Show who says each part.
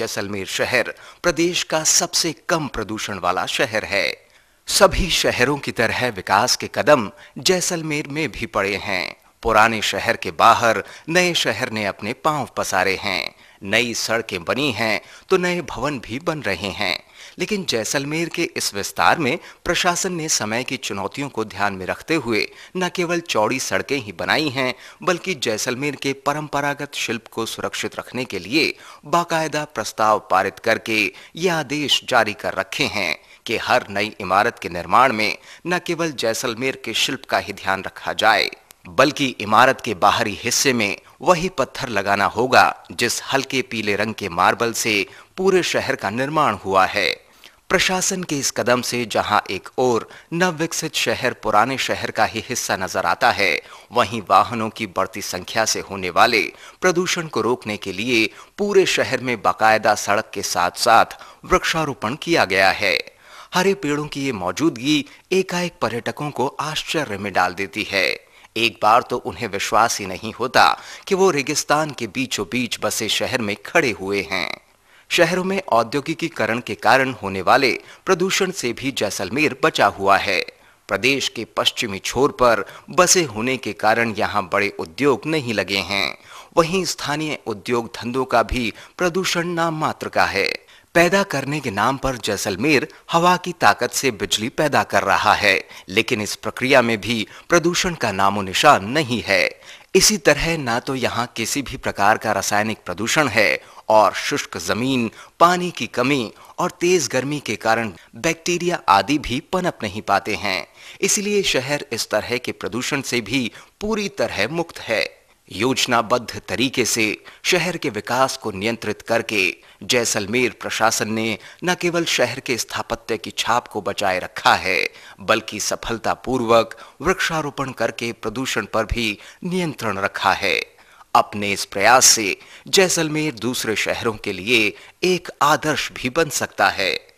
Speaker 1: जैसलमेर शहर प्रदेश का सबसे कम प्रदूषण वाला शहर है। सभी शहरों की तरह विकास के कदम जैसलमेर में भी पड़े हैं। पुराने शहर के बाहर नए शहर ने अपने पाँव पसारे हैं। नई सड़कें बनी हैं तो नए भवन भी बन रहे हैं। लेकिन जैसलमेर के इस विस्तार में प्रशासन ने समय की चुनौतियों को ध्यान में रखते हुए न केवल चौड़ी सड़कें ही बनाई हैं, बल्कि जैसलमेर के परंपरागत शिल्प को सुरक्षित रखने के लिए बाकायदा प्रस्ताव पारित करके ये आदेश जारी कर रखे हैं कि हर नई इमारत के निर्माण में न केवल जैसलमेर के शिल्प का ही ध्यान रखा जाए। बल्कि इमारत के बाहरी हिस्से में वही पत्थर लगाना होगा, जिस हल्के पीले रंग के मार्बल से पूरे शहर का निर्माण हुआ है। प्रशासन के इस कदम से जहाँ एक और नवविकसित शहर पुराने शहर का ही हिस्सा नज़र आता है, वहीं वाहनों की बढ़ती संख्या से होने वाले प्रदूषण को रोकने के लिए पूरे शहर में बाकायदा सड़क के साथ साथ वृक्षारोपण किया गया है। हरे पेड़ों की ये मौजूदगी एकाएक पर्यटकों को आश्चर्य में डाल देती है। एक बार तो उन्हें विश्वास ही नहीं होता कि वो रेगिस्तान के बीचों बीच बसे शहर में खड़े हुए हैं। शहरों में औद्योगिकीकरण के कारण होने वाले प्रदूषण से भी जैसलमेर बचा हुआ है। प्रदेश के पश्चिमी छोर पर बसे होने के कारण यहाँ बड़े उद्योग नहीं लगे हैं। वहीं स्थानीय उद्योग धंधों का भी प्रदूषण नाम मात्र का है। पैदा करने के नाम पर जैसलमेर हवा की ताकत से बिजली पैदा कर रहा है, लेकिन इस प्रक्रिया में भी प्रदूषण का नामो निशान नहीं है। इसी तरह ना तो यहाँ किसी भी प्रकार का रासायनिक प्रदूषण है और शुष्क ज़मीन, पानी की कमी और तेज गर्मी के कारण बैक्टीरिया आदि भी पनप नहीं पाते हैं। इसलिए शहर इस तरह के प्रदूषण से भी पूरी तरह मुक्त है। योजनाबद्ध तरीके से शहर के विकास को नियंत्रित करके जैसलमेर प्रशासन ने न केवल शहर के स्थापत्य की छाप को बचाए रखा है, बल्कि सफलतापूर्वक वृक्षारोपण करके प्रदूषण पर भी नियंत्रण रखा है। अपने इस प्रयास से जैसलमेर दूसरे शहरों के लिए एक आदर्श भी बन सकता है।